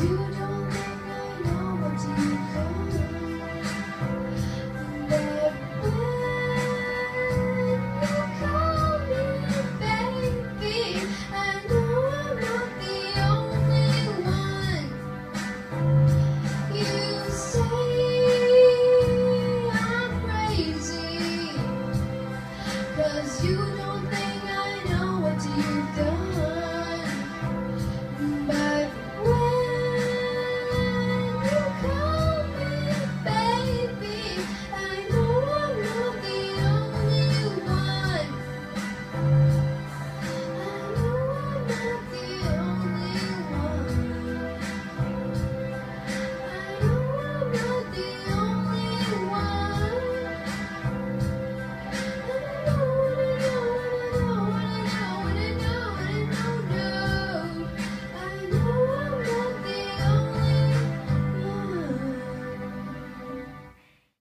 you.